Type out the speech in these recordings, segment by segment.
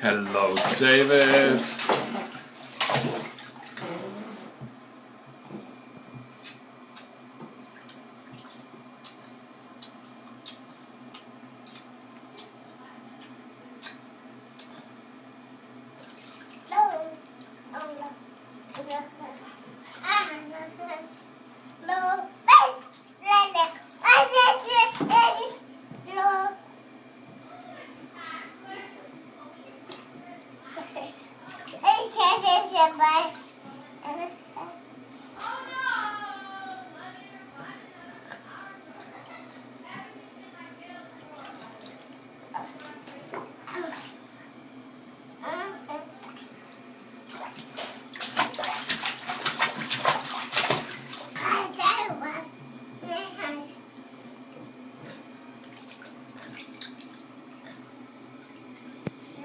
Hello, David.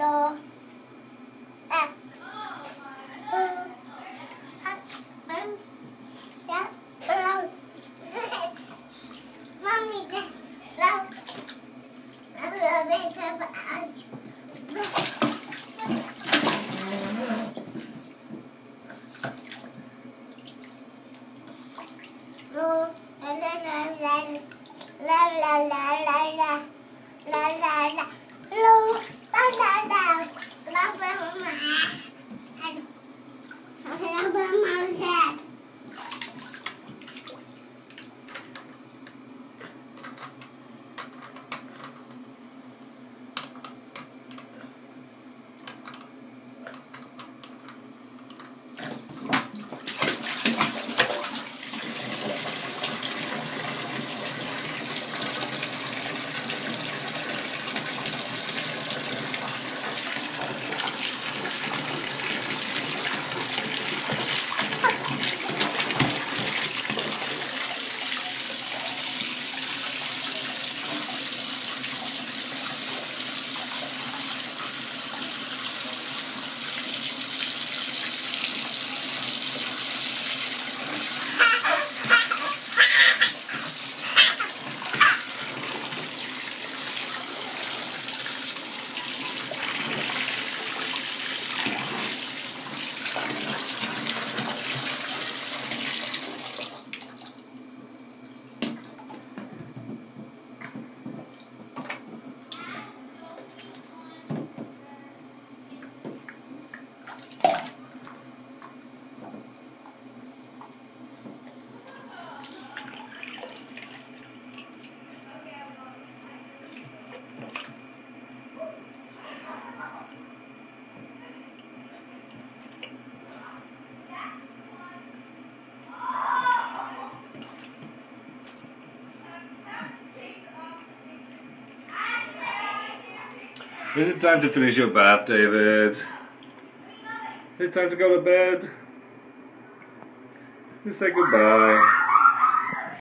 No. La la la la. La la la la la. La la la. La la la. La la la. La la la. Is it time to finish your bath, David? Is it time to go to bed? Just say goodbye.